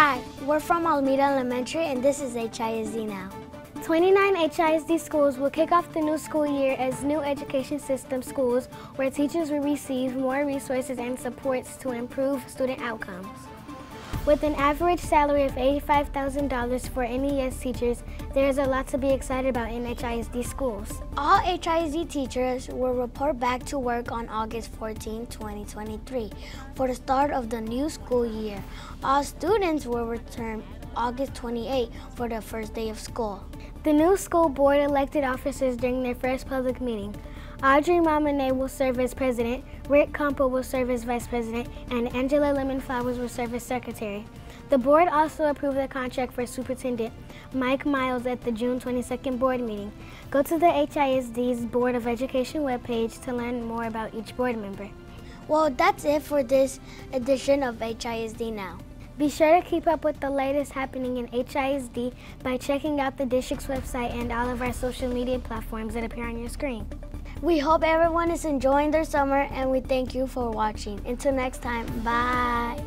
Hi, we're from Almeda Elementary and this is HISD Now. 29 HISD schools will kick off the new school year as new education system schools where teachers will receive more resources and supports to improve student outcomes. With an average salary of $85,000 for NES teachers, there is a lot to be excited about in HISD schools. All HISD teachers will report back to work on August 14, 2023 for the start of the new school year. All students will return August 28 for the first day of school. The new school board elected officers during their first public meeting. Audrey Momanaee will serve as president, Ric Campo will serve as vice president, and Angela Lemond Flowers will serve as secretary. The board also approved the contract for Superintendent Mike Miles at the June 22nd board meeting. Go to the HISD's Board of Education webpage to learn more about each board member. Well, that's it for this edition of HISD Now. Be sure to keep up with the latest happening in HISD by checking out the district's website and all of our social media platforms that appear on your screen. We hope everyone is enjoying their summer and we thank you for watching. Until next time, bye.